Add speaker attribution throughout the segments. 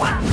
Speaker 1: 哇！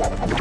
Speaker 1: It back.